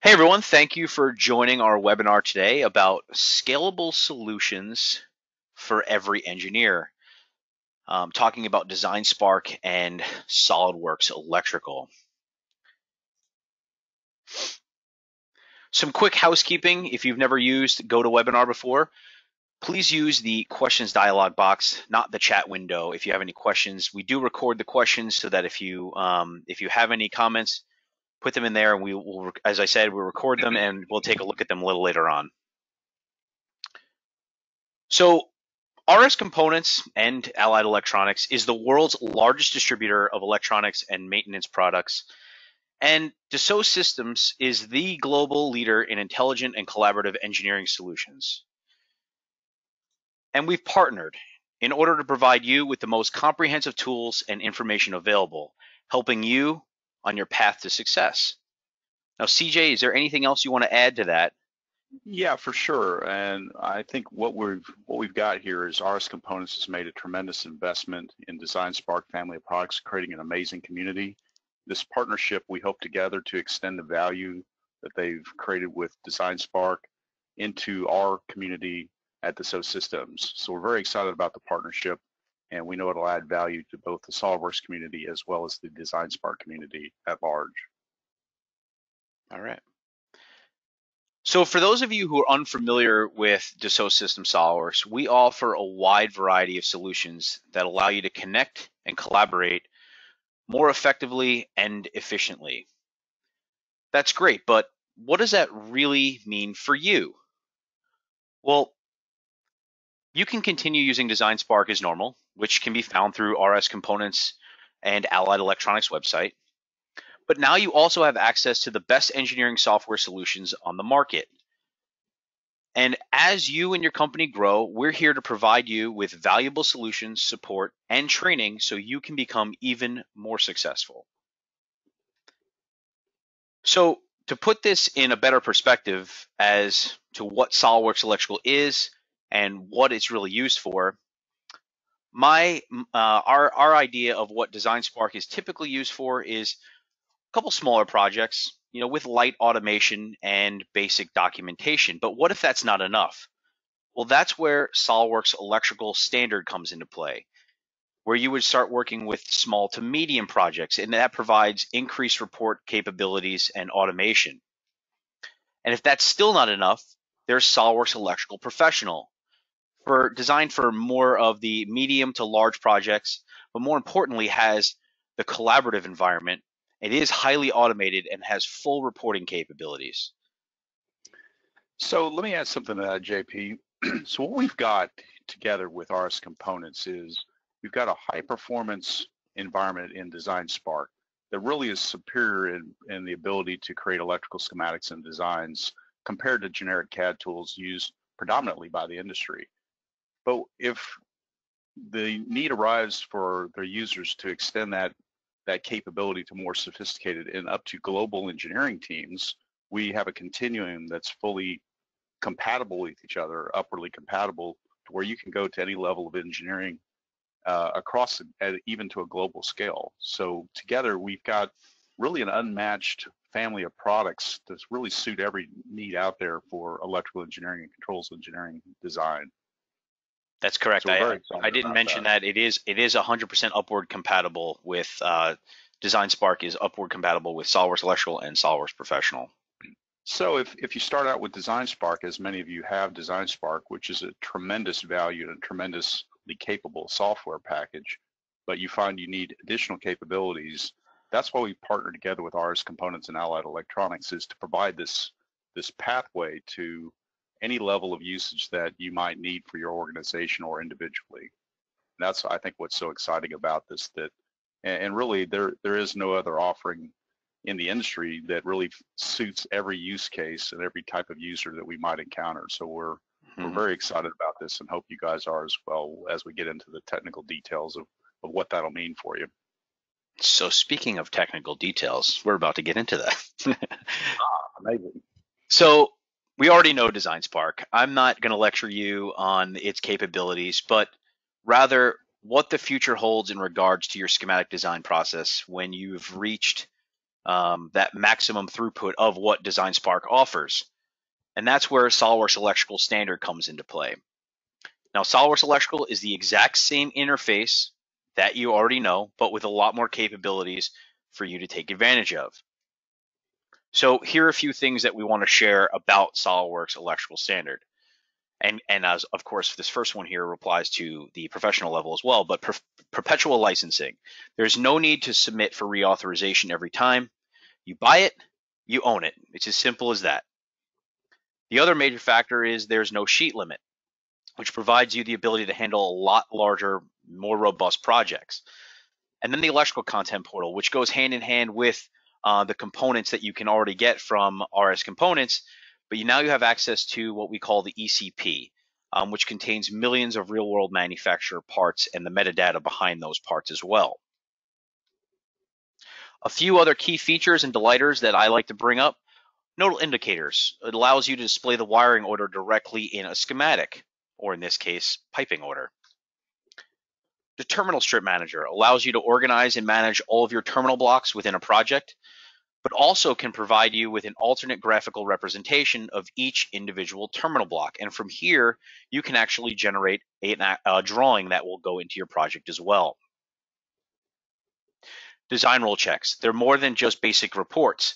Hey everyone, thank you for joining our webinar today about scalable solutions for every engineer. Um, talking about Design Spark and SolidWorks Electrical. Some quick housekeeping. If you've never used GoToWebinar before, please use the questions dialog box, not the chat window. If you have any questions, we do record the questions so that if you um, if you have any comments, put them in there and we will, as I said, we'll record them and we'll take a look at them a little later on. So RS Components and Allied Electronics is the world's largest distributor of electronics and maintenance products. And Dassault Systems is the global leader in intelligent and collaborative engineering solutions. And we've partnered in order to provide you with the most comprehensive tools and information available, helping you on your path to success. Now, CJ, is there anything else you want to add to that? Yeah, for sure. And I think what we've what we've got here is RS Components has made a tremendous investment in Design Spark family of products, creating an amazing community. This partnership we hope together to extend the value that they've created with Design Spark into our community at Dassault Systems. So we're very excited about the partnership and we know it'll add value to both the SolidWorks community as well as the Design Spark community at large. All right. So for those of you who are unfamiliar with Dassault System SolidWorks, we offer a wide variety of solutions that allow you to connect and collaborate more effectively and efficiently. That's great, but what does that really mean for you? Well, you can continue using Design Spark as normal, which can be found through RS Components and Allied Electronics website. But now you also have access to the best engineering software solutions on the market. And as you and your company grow, we're here to provide you with valuable solutions, support, and training so you can become even more successful. So to put this in a better perspective as to what SolidWorks Electrical is and what it's really used for. My uh, our our idea of what Design Spark is typically used for is a couple smaller projects, you know, with light automation and basic documentation. But what if that's not enough? Well, that's where SolidWorks Electrical Standard comes into play, where you would start working with small to medium projects, and that provides increased report capabilities and automation. And if that's still not enough, there's SolidWorks Electrical Professional, for designed for more of the medium to large projects, but more importantly has the collaborative environment. It is highly automated and has full reporting capabilities. So let me add something to that, JP. so what we've got together with RS Components is we've got a high performance environment in Design Spark that really is superior in, in the ability to create electrical schematics and designs compared to generic CAD tools used predominantly by the industry. But if the need arrives for their users to extend that that capability to more sophisticated and up to global engineering teams, we have a continuum that's fully compatible with each other, upwardly compatible, to where you can go to any level of engineering uh, across, even to a global scale. So together, we've got really an unmatched family of products that really suit every need out there for electrical engineering and controls engineering design. That's correct. So I, I didn't mention that. that. It is it is 100% upward compatible with uh, Design Spark is upward compatible with SolidWorks Electrical and SolidWorks Professional. So if, if you start out with Design Spark, as many of you have Design Spark, which is a tremendous value and a tremendously capable software package, but you find you need additional capabilities, that's why we partner together with RS Components and Allied Electronics is to provide this this pathway to any level of usage that you might need for your organization or individually. And that's I think what's so exciting about this that and really there there is no other offering in the industry that really suits every use case and every type of user that we might encounter. So we're mm-hmm. we're very excited about this and hope you guys are as well as we get into the technical details of, of what that'll mean for you. So speaking of technical details, we're about to get into that. ah, amazing. So we already know Design Spark. I'm not going to lecture you on its capabilities, but rather what the future holds in regards to your schematic design process when you've reached um, that maximum throughput of what Design Spark offers. And that's where SOLIDWORKS Electrical Standard comes into play. Now, SOLIDWORKS Electrical is the exact same interface that you already know, but with a lot more capabilities for you to take advantage of. So here are a few things that we want to share about SOLIDWORKS Electrical Standard. And, and as of course, this first one here applies to the professional level as well, but per perpetual licensing. There's no need to submit for reauthorization every time. You buy it, you own it. It's as simple as that. The other major factor is there's no sheet limit, which provides you the ability to handle a lot larger, more robust projects. And then the electrical content portal, which goes hand in hand with uh, the components that you can already get from RS Components, but you now you have access to what we call the ECP, um, which contains millions of real-world manufacturer parts and the metadata behind those parts as well. A few other key features and delighters that I like to bring up. Nodal indicators. It allows you to display the wiring order directly in a schematic, or in this case, piping order. The terminal strip manager allows you to organize and manage all of your terminal blocks within a project, but also can provide you with an alternate graphical representation of each individual terminal block. And from here, you can actually generate a, a drawing that will go into your project as well. Design rule checks. They're more than just basic reports.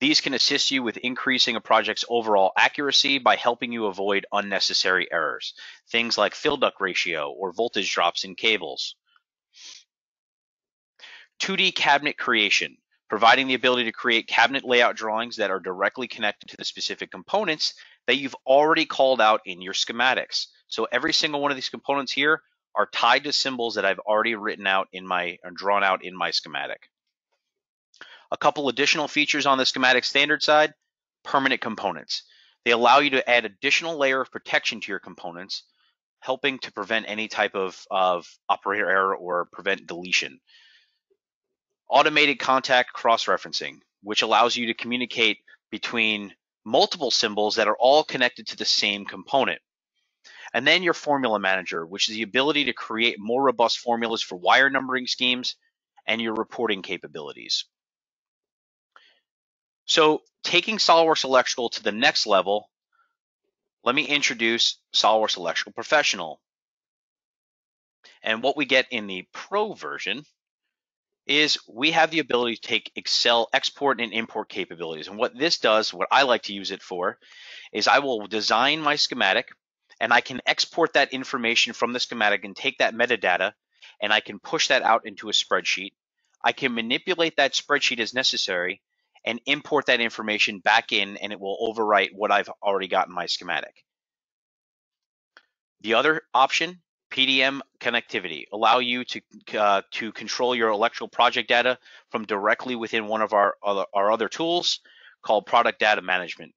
These can assist you with increasing a project's overall accuracy by helping you avoid unnecessary errors, things like fill duct ratio or voltage drops in cables. 2D cabinet creation, providing the ability to create cabinet layout drawings that are directly connected to the specific components that you've already called out in your schematics. So every single one of these components here are tied to symbols that I've already written out in my, or drawn out in my schematic. A couple additional features on the schematic standard side, permanent components. They allow you to add additional layer of protection to your components, helping to prevent any type of, of operator error or prevent deletion. Automated contact cross-referencing, which allows you to communicate between multiple symbols that are all connected to the same component. And then your formula manager, which is the ability to create more robust formulas for wire numbering schemes and your reporting capabilities. So taking SOLIDWORKS Electrical to the next level, let me introduce SOLIDWORKS Electrical Professional. And what we get in the Pro version is we have the ability to take Excel export and import capabilities. And what this does, what I like to use it for, is I will design my schematic and I can export that information from the schematic and take that metadata and I can push that out into a spreadsheet. I can manipulate that spreadsheet as necessary and import that information back in and it will overwrite what I've already got in my schematic. The other option, PDM connectivity, allow you to, uh, to control your electrical project data from directly within one of our other, our other tools called product data management.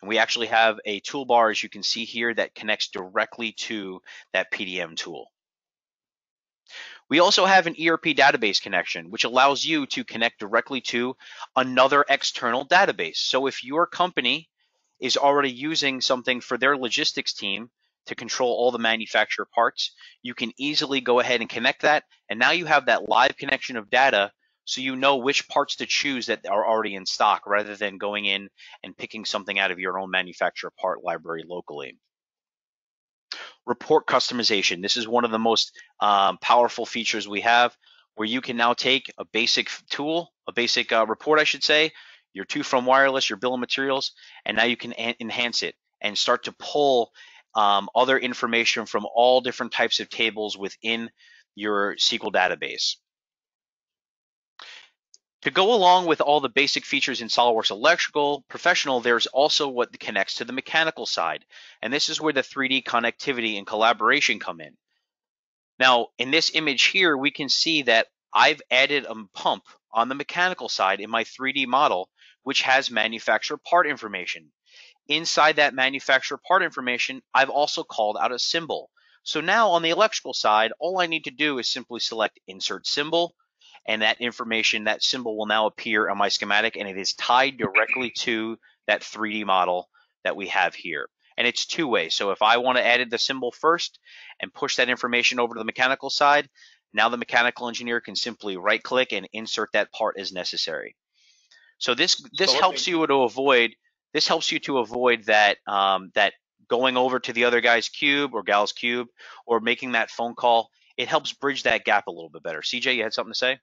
And we actually have a toolbar, as you can see here, that connects directly to that PDM tool. We also have an ERP database connection, which allows you to connect directly to another external database. So if your company is already using something for their logistics team to control all the manufacturer parts, you can easily go ahead and connect that. And now you have that live connection of data so you know which parts to choose that are already in stock rather than going in and picking something out of your own manufacturer part library locally. Report customization. This is one of the most um, powerful features we have where you can now take a basic tool, a basic uh, report, I should say, your two from wire list, your bill of materials, and now you can enhance it and start to pull um, other information from all different types of tables within your SQL database. To go along with all the basic features in SOLIDWORKS Electrical Professional, there's also what connects to the mechanical side. And this is where the 3D connectivity and collaboration come in. Now, in this image here, we can see that I've added a pump on the mechanical side in my 3D model, which has manufacturer part information. Inside that manufacturer part information, I've also called out a symbol. So now on the electrical side, all I need to do is simply select Insert Symbol, and that information, that symbol will now appear on my schematic and it is tied directly to that 3D model that we have here. And it's two ways. So if I want to add the symbol first and push that information over to the mechanical side, now the mechanical engineer can simply right click and insert that part as necessary. So this this So helps you to avoid this helps you to avoid that um, that going over to the other guy's cube or gal's cube or making that phone call. It helps bridge that gap a little bit better. CJ, you had something to say?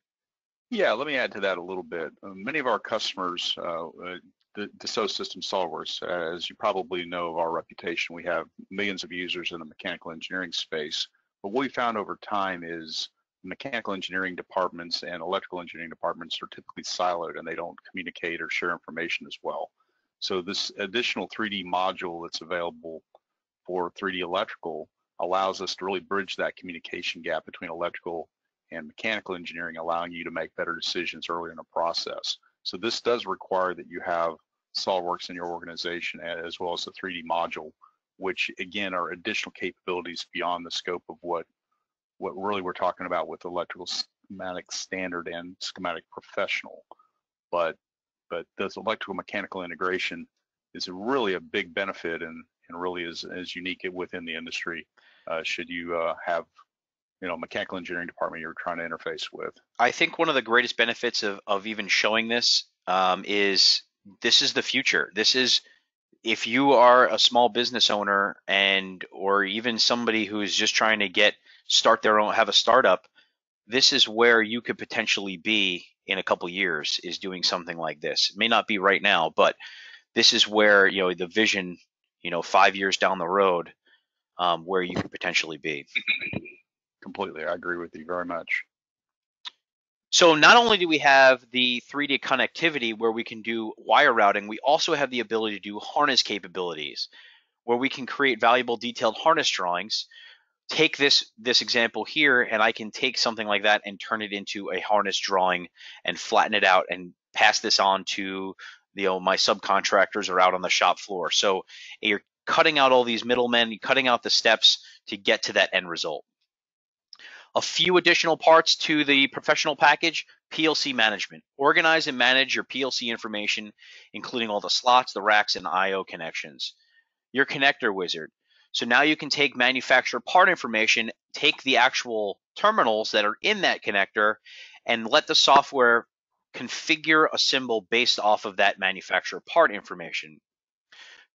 Yeah, let me add to that a little bit. Uh, many of our customers, uh, uh, the Dassault System SolidWorks, as you probably know of our reputation, we have millions of users in the mechanical engineering space. But what we found over time is mechanical engineering departments and electrical engineering departments are typically siloed and they don't communicate or share information as well. So this additional 3D module that's available for 3D electrical allows us to really bridge that communication gap between electrical and mechanical engineering, allowing you to make better decisions earlier in the process. So this does require that you have SolidWorks in your organization as well as the 3D module, which again are additional capabilities beyond the scope of what what really we're talking about with electrical schematic standard and schematic professional. But but this electrical mechanical integration is really a big benefit and and really is is unique within the industry. Uh, should you uh, have you know mechanical engineering department you're trying to interface with. I think one of the greatest benefits of, of even showing this um, is this is the future. This is if you are a small business owner and or even somebody who is just trying to get start their own have a startup, this is where you could potentially be in a couple years is doing something like this. It may not be right now, but this is where you know the vision, you know, five years down the road, um, where you could potentially be. Completely, I agree with you very much. So not only do we have the 3D connectivity where we can do wire routing, we also have the ability to do harness capabilities where we can create valuable detailed harness drawings. Take this this example here and I can take something like that and turn it into a harness drawing and flatten it out and pass this on to you know my subcontractors are out on the shop floor. So you're cutting out all these middlemen, cutting out the steps to get to that end result. A few additional parts to the professional package, PLC management. Organize and manage your PLC information, including all the slots, the racks, and I.O. connections. Your connector wizard. So now you can take manufacturer part information, take the actual terminals that are in that connector, and let the software configure a symbol based off of that manufacturer part information.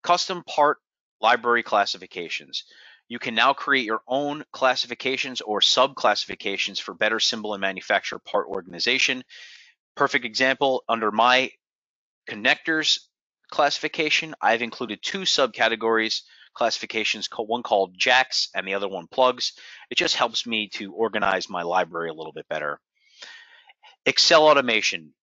Custom part library classifications. You can now create your own classifications or sub-classifications for better symbol and manufacturer part organization. Perfect example, under my connectors classification, I've included two subcategories classifications, one called jacks and the other one plugs. It just helps me to organize my library a little bit better. Excel automation.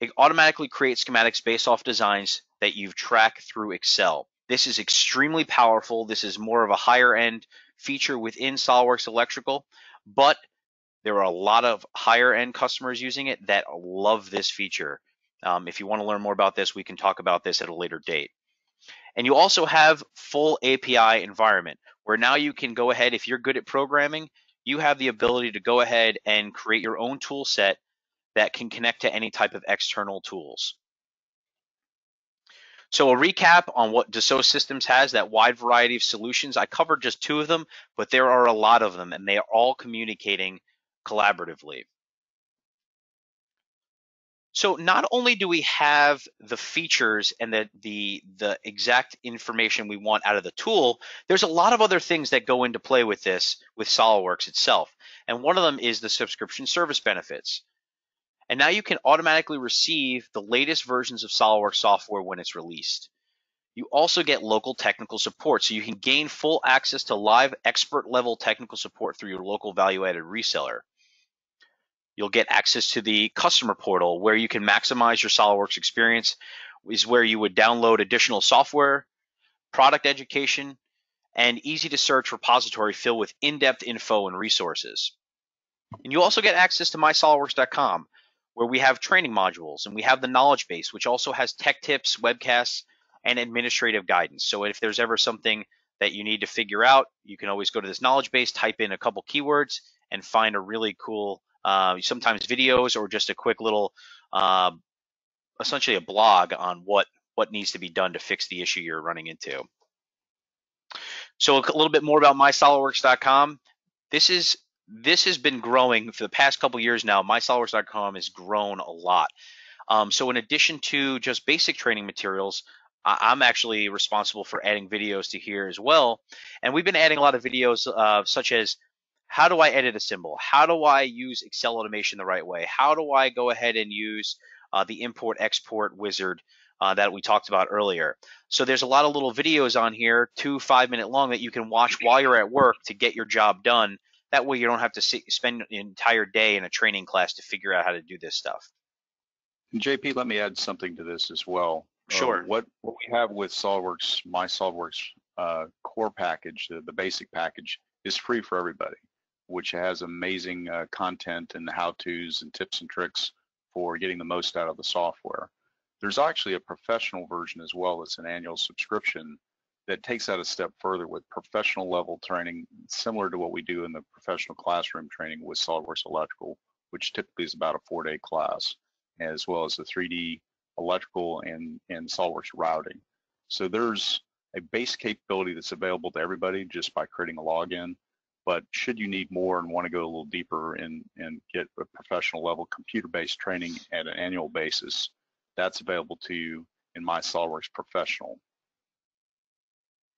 It automatically creates schematics based off designs that you've tracked through Excel. This is extremely powerful. This is more of a higher end feature within SOLIDWORKS Electrical, but there are a lot of higher end customers using it that love this feature. Um, if you want to learn more about this, we can talk about this at a later date. And you also have full API environment where now you can go ahead, if you're good at programming, you have the ability to go ahead and create your own tool set that can connect to any type of external tools. So a recap on what Dassault Systems has, that wide variety of solutions. I covered just two of them, but there are a lot of them and they are all communicating collaboratively. So not only do we have the features and the, the, the exact information we want out of the tool, there's a lot of other things that go into play with this, with SOLIDWORKS itself. And one of them is the subscription service benefits. And now you can automatically receive the latest versions of SOLIDWORKS software when it's released. You also get local technical support, so you can gain full access to live expert level technical support through your local value added reseller. You'll get access to the customer portal where you can maximize your SOLIDWORKS experience, is where you would download additional software, product education, and easy to search repository filled with in-depth info and resources. And you also get access to mysolidworks.com where we have training modules and we have the knowledge base, which also has tech tips, webcasts, and administrative guidance. So if there's ever something that you need to figure out, you can always go to this knowledge base, type in a couple keywords, and find a really cool, uh, sometimes videos or just a quick little, uh, essentially a blog on what what needs to be done to fix the issue you're running into. So a little bit more about mysolidworks.com. This is this has been growing for the past couple years now. MySolidWorks.com has grown a lot. Um, so in addition to just basic training materials, I- am actually responsible for adding videos to here as well. And we've been adding a lot of videos uh, such as how do I edit a symbol? How do I use Excel automation the right way? How do I go ahead and use uh, the import export wizard uh, that we talked about earlier? So there's a lot of little videos on here, two five minute long, that you can watch while you're at work to get your job done. That way you don't have to see, spend an entire day in a training class to figure out how to do this stuff. JP, let me add something to this as well. Uh, sure. Uh, what what we have with SolidWorks, my SolidWorks uh, core package, the, the basic package, is free for everybody, which has amazing uh, content and how-tos and tips and tricks for getting the most out of the software. There's actually a professional version as well. It's an annual subscription that takes that a step further with professional level training, similar to what we do in the professional classroom training with SolidWorks Electrical, which typically is about a four-day class, as well as the 3D electrical and, and SolidWorks routing. So there's a base capability that's available to everybody just by creating a login. But should you need more and want to go a little deeper and, and get a professional level computer-based training at an annual basis, that's available to you in my SolidWorks Professional.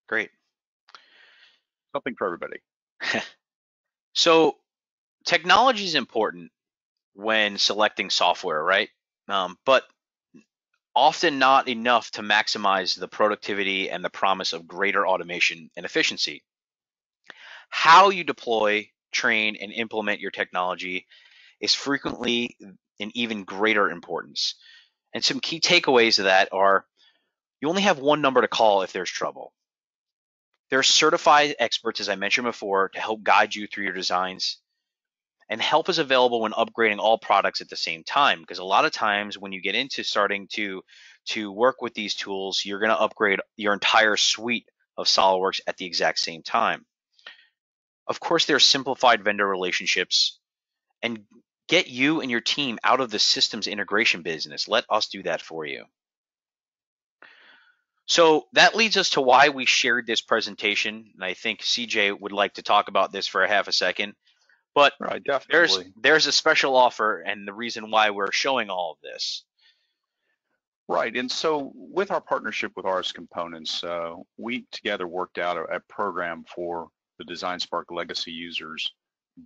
Great. Something for everybody. so technology is important when selecting software, right? Um, but often not enough to maximize the productivity and the promise of greater automation and efficiency. How you deploy, train, and implement your technology is frequently an even greater importance. And some key takeaways of that are you only have one number to call if there's trouble. There are certified experts, as I mentioned before, to help guide you through your designs and help is available when upgrading all products at the same time because a lot of times when you get into starting to to work with these tools you're going to upgrade your entire suite of SolidWorks at the exact same time. Of course there are simplified vendor relationships and get you and your team out of the systems integration business. Let us do that for you. So that leads us to why we shared this presentation. And I think CJ would like to talk about this for a half a second. But right, there's there's a special offer and the reason why we're showing all of this. Right, and so with our partnership with RS Components, uh, we together worked out a, a, program for the Design Spark legacy users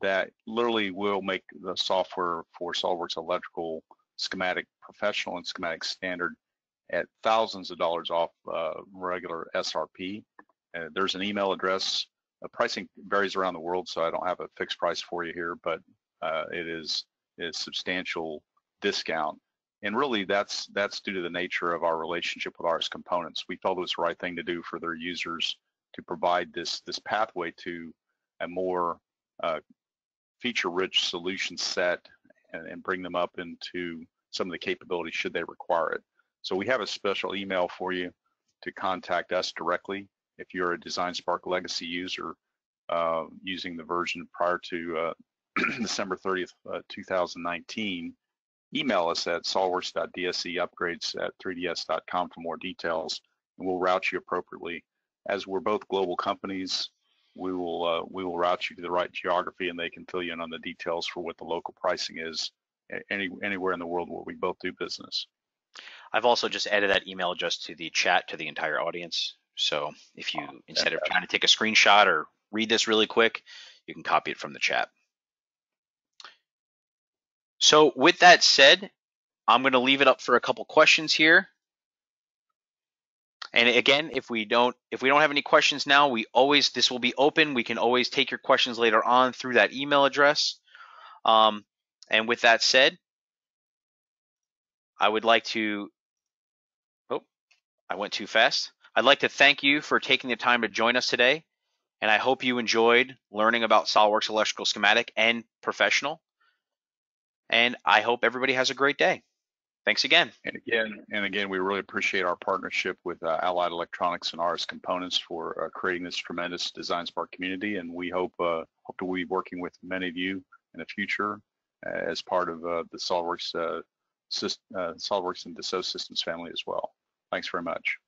that literally will make the software for SolidWorks Electrical Schematic Professional and Schematic Standard at thousands of dollars off uh, regular SRP. Uh, there's an email address uh, pricing varies around the world, so I don't have a fixed price for you here, but uh, it is a substantial discount. And really, that's that's due to the nature of our relationship with RS Components. We felt it was the right thing to do for their users to provide this this pathway to a more uh, feature-rich solution set and, and bring them up into some of the capabilities should they require it. So we have a special email for you to contact us directly if you're a Design Spark legacy user uh, using the version prior to uh, December 30th, uh, 2019, email us at solidworks.dseupgrades at 3ds.com for more details, and we'll route you appropriately. As we're both global companies, we will uh, we will route you to the right geography, and they can fill you in on the details for what the local pricing is any anywhere in the world where we both do business. I've also just added that email address to the chat to the entire audience. So if you, instead of trying to take a screenshot or read this really quick, you can copy it from the chat. So with that said, I'm going to leave it up for a couple questions here. And again, if we don't if we don't have any questions now, we always this will be open. We can always take your questions later on through that email address. Um, and with that said, I would like to. I went too fast. I'd like to thank you for taking the time to join us today, and I hope you enjoyed learning about SOLIDWORKS Electrical Schematic and Professional. And I hope everybody has a great day. Thanks again. And again, and again, we really appreciate our partnership with uh, Allied Electronics and RS Components for uh, creating this tremendous Design Spark community. And we hope uh, hope to be working with many of you in the future uh, as part of uh, the SolidWorks, uh, SolidWorks and Dassault Systems family as well. Thanks very much.